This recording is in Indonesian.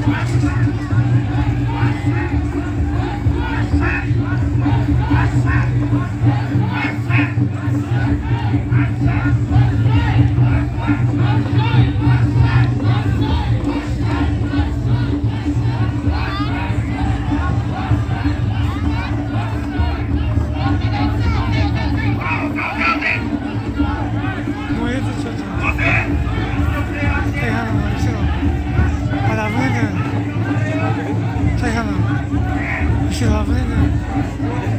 Thank you. She lovely, it?